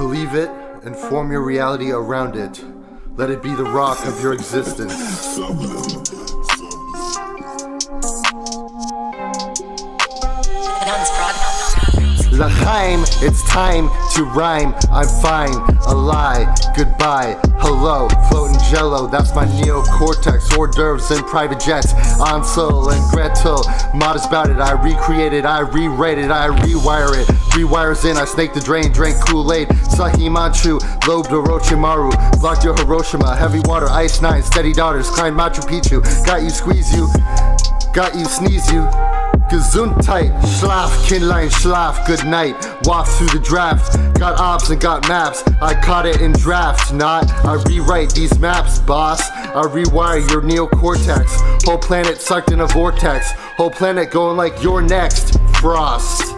Believe it and form your reality around it. Let it be the rock of your existence. It's time to rhyme. I'm fine, a lie, goodbye, hello, floating jello. That's my neocortex, hors d'oeuvres and private jets. Ansel and Gretel, modest about it. I recreate it, I rewrite it, I rewire it. Rewires in, I snake the drain, drink Kool-Aid. Sahi Manchu, Lobe to Orochimaru, blocked your Hiroshima. Heavy water, ice nine, steady daughters, climb Machu Picchu. Got you, squeeze you, got you, sneeze you. Gesundheit, Schlaf, Kindlein, Schlaf, good night. Walk through the draft, got ops and got maps. I caught it in draft, not. I rewrite these maps, boss. I rewire your neocortex. Whole planet sucked in a vortex. Whole planet going like you're next. Frost.